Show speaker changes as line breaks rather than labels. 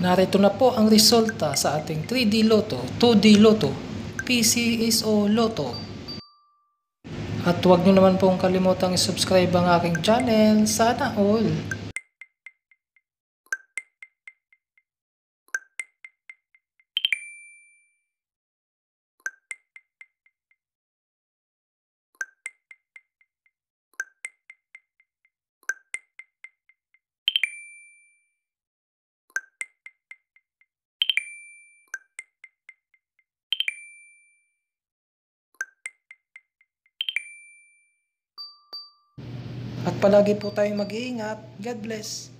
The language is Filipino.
Narito na po ang resulta sa ating 3D Lotto, 2D Lotto, PCSO Lotto. At huwag nyo naman pong kalimutang i-subscribe ang aking channel. Sana all! At palagi po tayong mag-iingat. God bless.